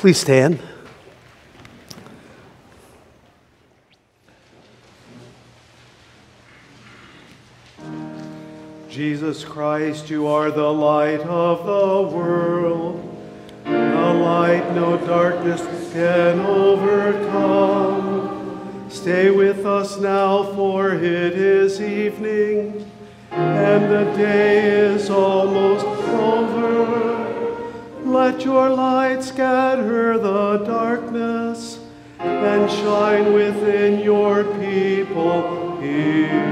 Please stand. Jesus Christ, you are the light of the world. The light no darkness can overcome. Stay with us now, for it is evening, and the day is almost over. Let your light scatter the darkness and shine within your people here.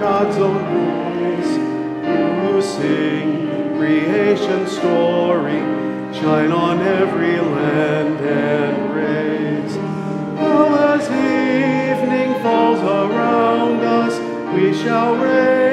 God's own sing creation story, shine on every land and race. Now as evening falls around us, we shall raise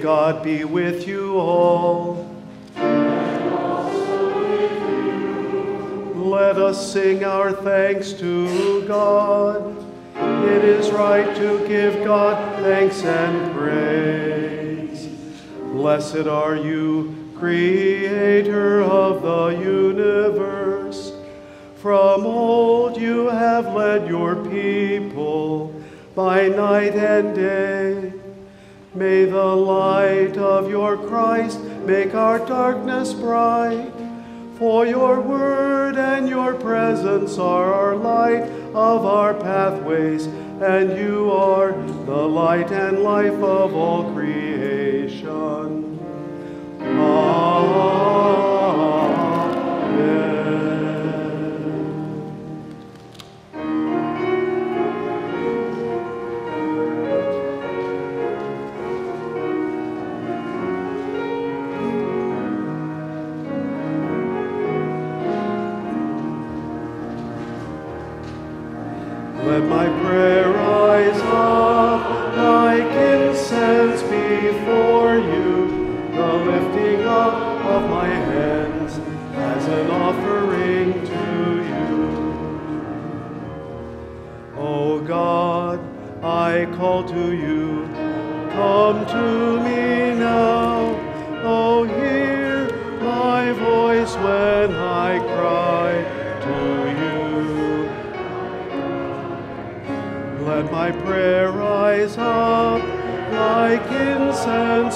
May God be with you all. Let us sing our thanks to God. It is right to give God thanks and praise. Blessed are you, Creator of the universe. From old you have led your people by night and day. May the light of your Christ make our darkness bright. For your word and your presence are our light of our pathways, and you are the light and life of all creation.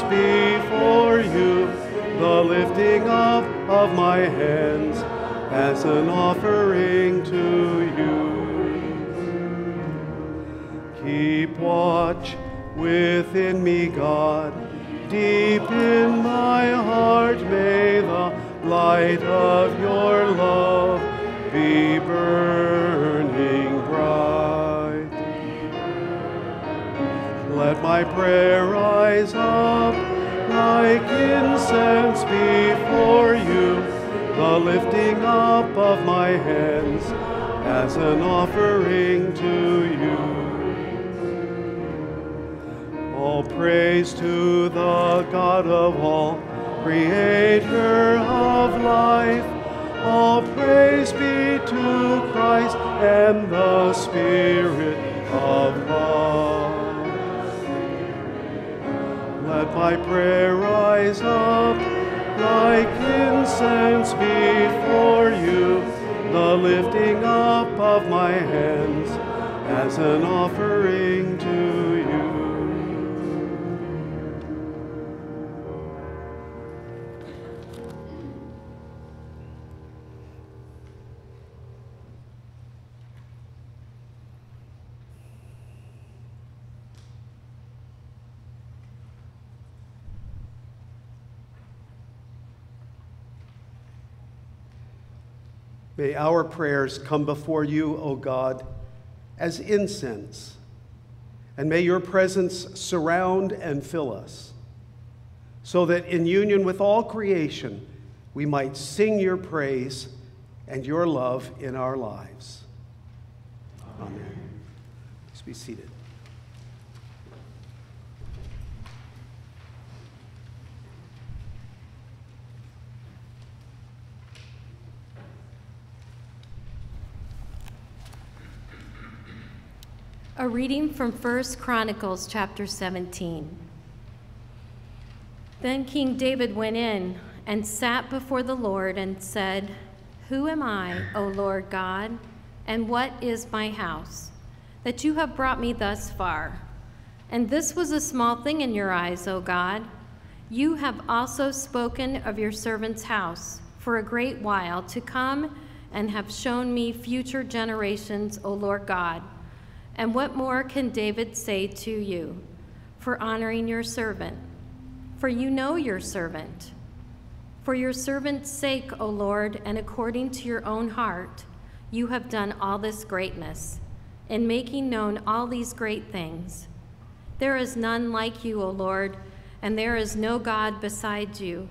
Before you, the lifting up of my hands as an offering to you. Keep watch within me, God. Deep in my heart may the light of your love be burning Let my prayer rise up like incense before you, the lifting up of my hands as an offering to you. All praise to the God of all, creator of life. All praise be to Christ and the Spirit of God. Let my prayer rise up like incense before you, the lifting up of my hands as an offering May our prayers come before you, O God, as incense, and may your presence surround and fill us, so that in union with all creation, we might sing your praise and your love in our lives. Amen. Please be seated. A reading from 1 Chronicles chapter 17. Then King David went in and sat before the Lord and said, Who am I, O Lord God, and what is my house, that you have brought me thus far? And this was a small thing in your eyes, O God. You have also spoken of your servant's house for a great while to come and have shown me future generations, O Lord God. And what more can David say to you for honoring your servant? For you know your servant. For your servant's sake, O Lord, and according to your own heart, you have done all this greatness, in making known all these great things. There is none like you, O Lord, and there is no God beside you,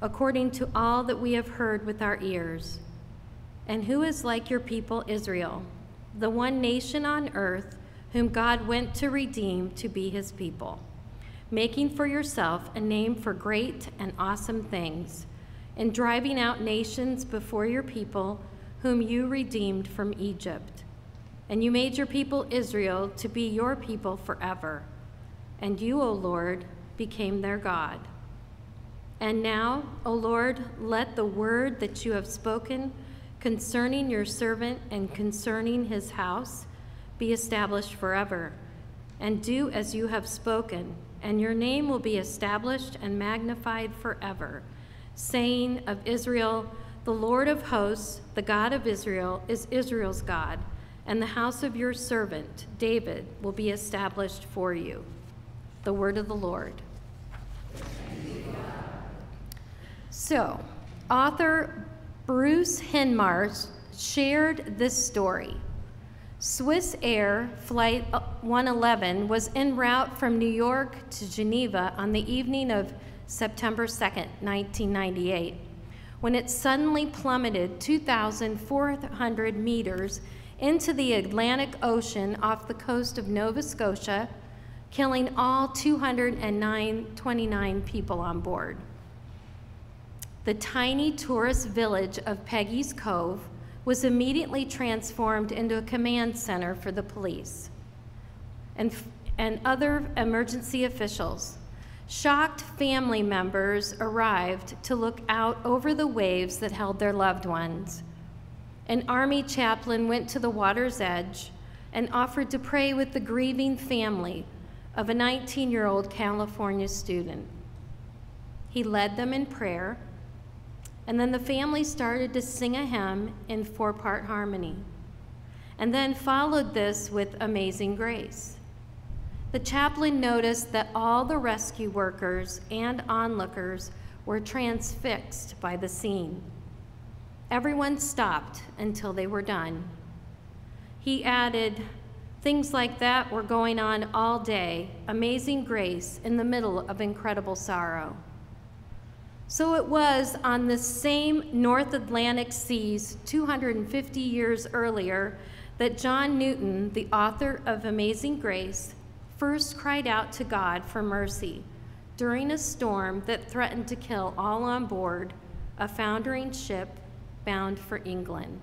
according to all that we have heard with our ears. And who is like your people Israel? The one nation on earth whom God went to redeem to be his people, making for yourself a name for great and awesome things, and driving out nations before your people whom you redeemed from Egypt. And you made your people Israel to be your people forever. And you, O Lord, became their God. And now, O Lord, let the word that you have spoken concerning your servant and concerning his house be established forever. And do as you have spoken, and your name will be established and magnified forever, saying of Israel, The Lord of hosts, the God of Israel, is Israel's God, and the house of your servant, David, will be established for you. The word of the Lord. So, author Bruce Hinmar shared this story. Swiss Air Flight uh, 111 was en route from New York to Geneva on the evening of September 2, 1998, when it suddenly plummeted 2,400 meters into the Atlantic Ocean off the coast of Nova Scotia, killing all 229 people on board. The tiny tourist village of Peggy's Cove was immediately transformed into a command center for the police and, and other emergency officials. Shocked family members arrived to look out over the waves that held their loved ones. An army chaplain went to the water's edge and offered to pray with the grieving family of a 19 year old California student. He led them in prayer and then the family started to sing a hymn in four part harmony. And then followed this with Amazing Grace. The chaplain noticed that all the rescue workers and onlookers were transfixed by the scene. Everyone stopped until they were done. He added, Things like that were going on all day, amazing grace in the middle of incredible sorrow. So it was on the same North Atlantic seas 250 years earlier that John Newton, the author of Amazing Grace, first cried out to God for mercy during a storm that threatened to kill all on board a foundering ship bound for England.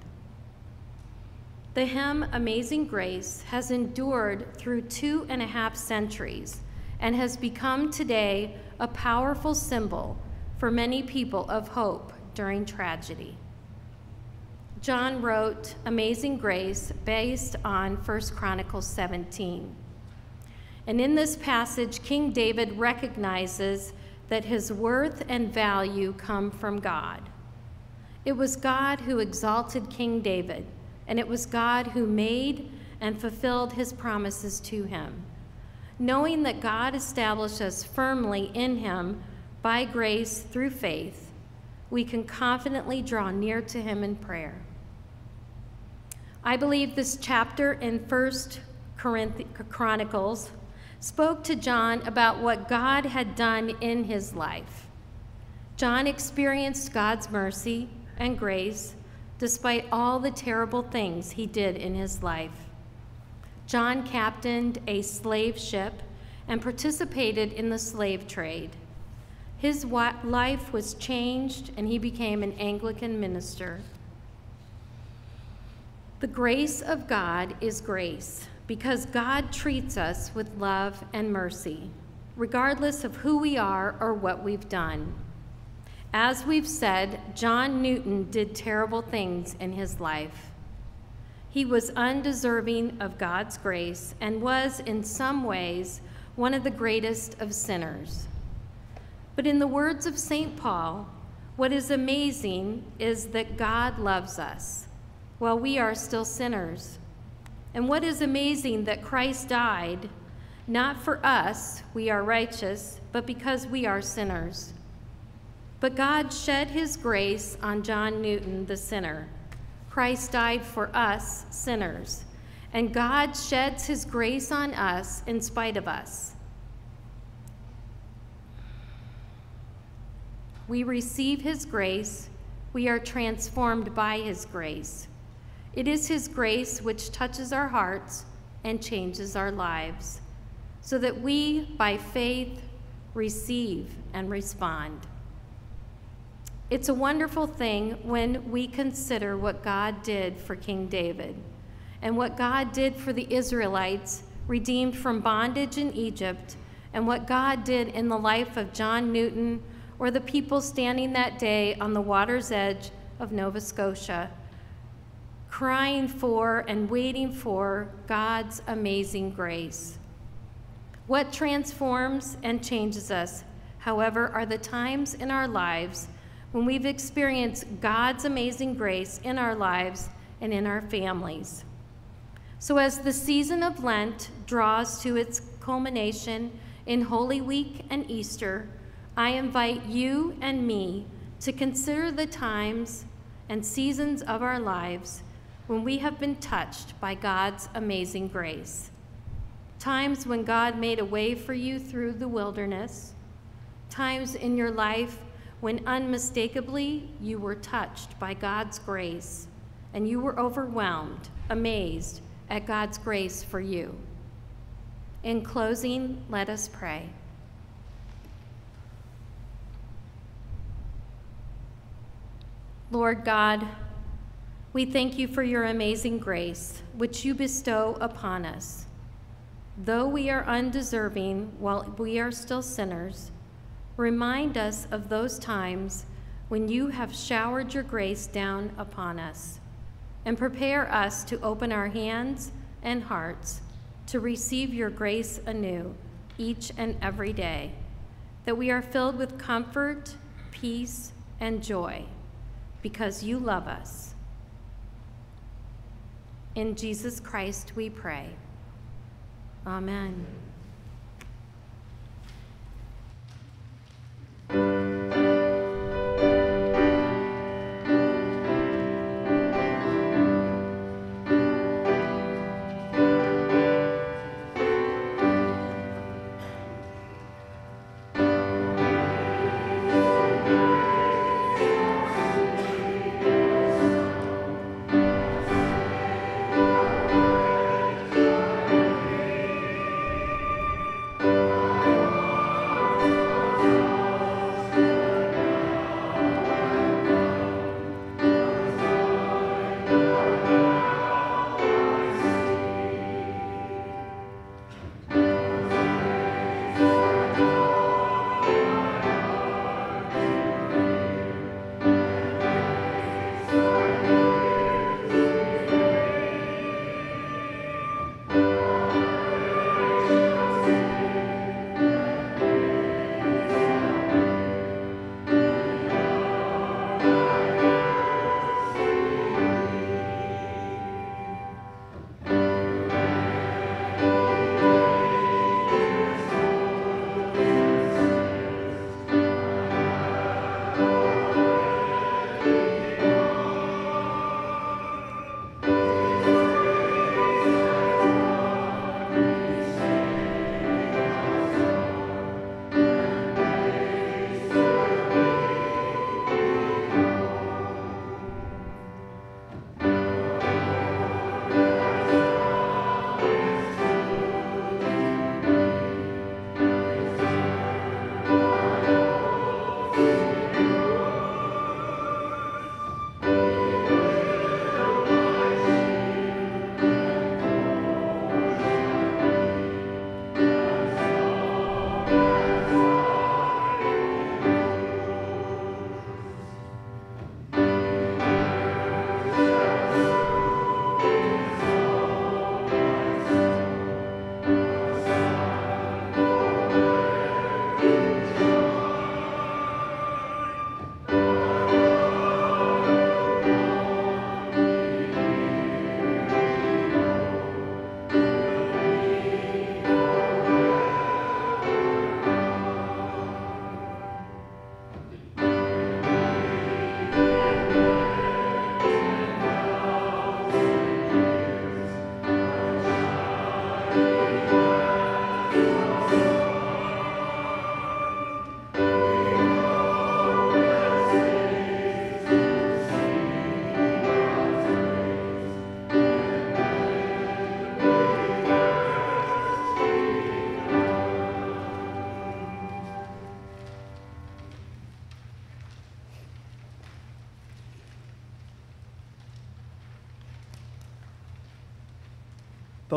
The hymn Amazing Grace has endured through two and a half centuries and has become today a powerful symbol for many people of hope during tragedy. John wrote Amazing Grace based on 1 Chronicles 17. And in this passage, King David recognizes that his worth and value come from God. It was God who exalted King David, and it was God who made and fulfilled his promises to him. Knowing that God established us firmly in him by grace through faith, we can confidently draw near to him in prayer. I believe this chapter in First Chronicles spoke to John about what God had done in his life. John experienced God's mercy and grace despite all the terrible things he did in his life. John captained a slave ship and participated in the slave trade. His life was changed and he became an Anglican minister. The grace of God is grace because God treats us with love and mercy, regardless of who we are or what we've done. As we've said, John Newton did terrible things in his life. He was undeserving of God's grace and was, in some ways, one of the greatest of sinners. But in the words of St. Paul, what is amazing is that God loves us while we are still sinners. And what is amazing that Christ died, not for us, we are righteous, but because we are sinners. But God shed his grace on John Newton, the sinner. Christ died for us, sinners. And God sheds his grace on us in spite of us. We receive his grace. We are transformed by his grace. It is His grace which touches our hearts and changes our lives, so that we, by faith, receive and respond. It's a wonderful thing when we consider what God did for King David and what God did for the Israelites redeemed from bondage in Egypt and what God did in the life of John Newton or the people standing that day on the water's edge of Nova Scotia crying for and waiting for God's amazing grace. What transforms and changes us, however, are the times in our lives when we've experienced God's amazing grace in our lives and in our families. So, as the season of Lent draws to its culmination in Holy Week and Easter, I invite you and me to consider the times and seasons of our lives when we have been touched by God's amazing grace. Times when God made a way for you through the wilderness. Times in your life when unmistakably you were touched by God's grace and you were overwhelmed, amazed at God's grace for you. In closing, let us pray. Lord God, we thank you for your amazing grace, which you bestow upon us. Though we are undeserving while we are still sinners, remind us of those times when you have showered your grace down upon us, and prepare us to open our hands and hearts to receive your grace anew each and every day, that we are filled with comfort, peace, and joy because you love us. In Jesus Christ we pray. Amen.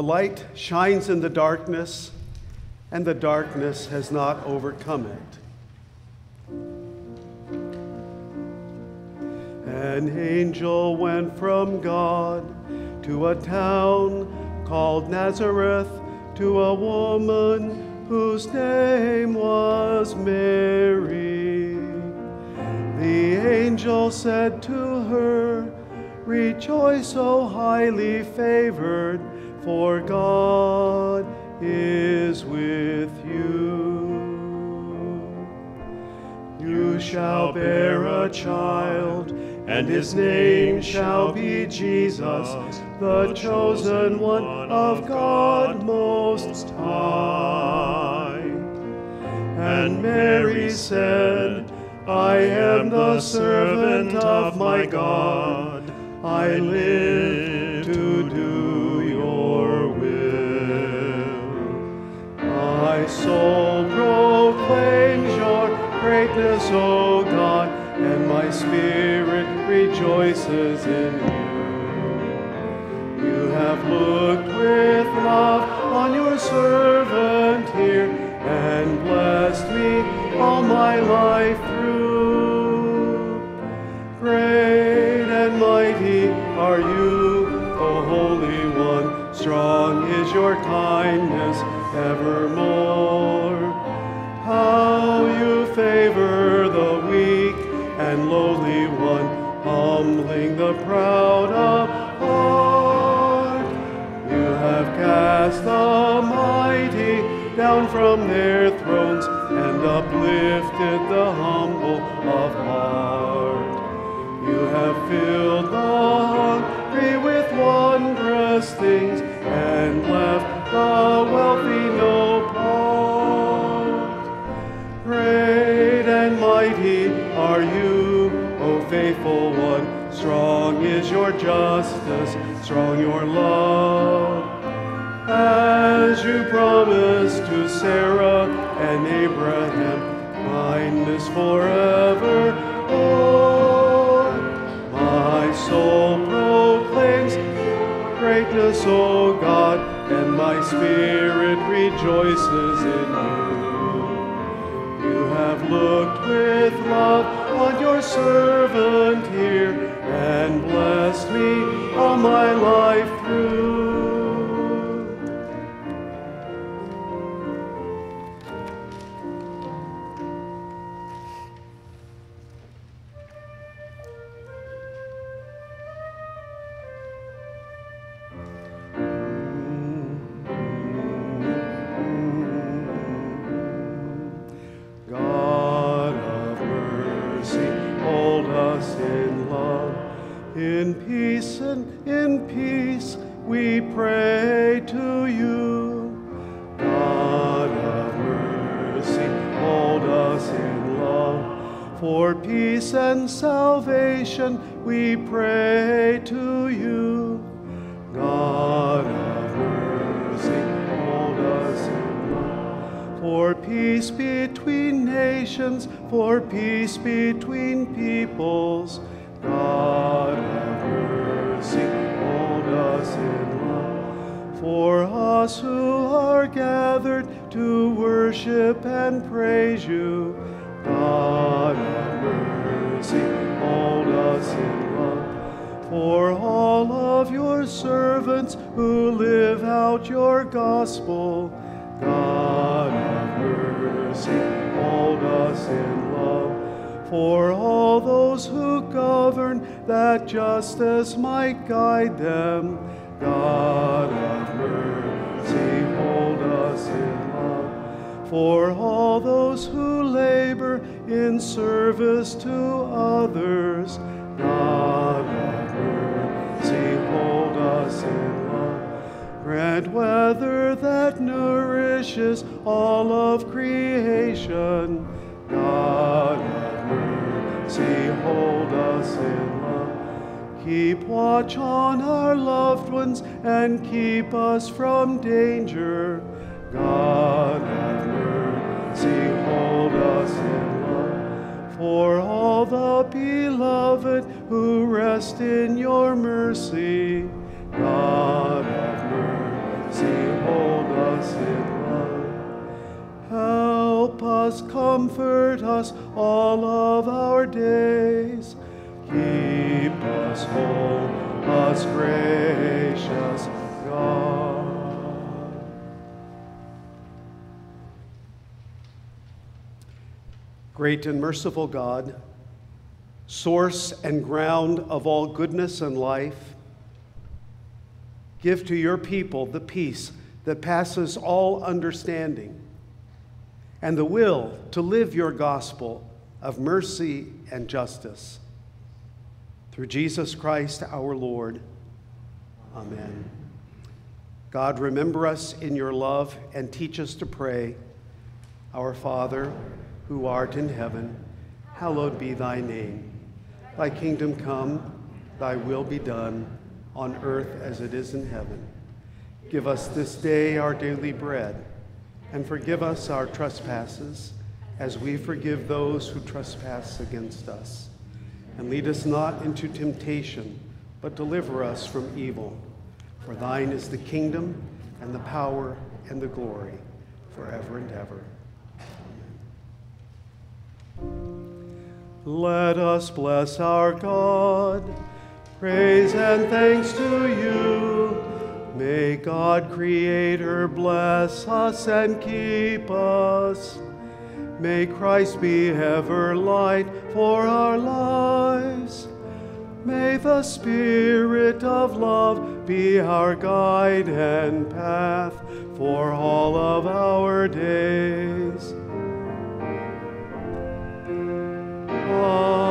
The light shines in the darkness, and the darkness has not overcome it. An angel went from God to a town called Nazareth to a woman whose name was Mary. The angel said to her, Rejoice, O highly favored, for God is with you. You shall bear a child and his name shall be Jesus, the chosen one of God Most High. And Mary said, I am the servant of my God. I live filled the hungry with wondrous things and left the wealthy no part. Great and mighty are you, O faithful one. Strong is your justice, strong your love. As you promised to Sarah and Abraham, kindness forever. O God, and my spirit rejoices in you. You have looked with love on your servant here and blessed me all my life for peace between peoples. God of mercy, hold us in love. For us who are gathered to worship and praise you. God of mercy, hold us in love. For all of your servants who live out your gospel. God of mercy, hold us in love. For all those who govern, that justice might guide them. God of mercy, hold us in love. For all those who labor in service to others. God of mercy, hold us in love. Grant weather that nourishes all of creation. God of mercy, hold us in love. Keep watch on our loved ones and keep us from danger. God of mercy, hold us in love. For all the beloved who rest in your mercy. Us, comfort us all of our days. Keep us whole, us gracious God. Great and merciful God, source and ground of all goodness and life, give to your people the peace that passes all understanding and the will to live your gospel of mercy and justice. Through Jesus Christ our Lord. Amen. God, remember us in your love and teach us to pray. Our Father, who art in heaven, hallowed be thy name. Thy kingdom come, thy will be done, on earth as it is in heaven. Give us this day our daily bread, and forgive us our trespasses, as we forgive those who trespass against us. And lead us not into temptation, but deliver us from evil. For thine is the kingdom, and the power, and the glory, forever and ever. Let us bless our God. Praise and thanks to you. May God, Creator, bless us and keep us. May Christ be ever light for our lives. May the Spirit of love be our guide and path for all of our days. Amen.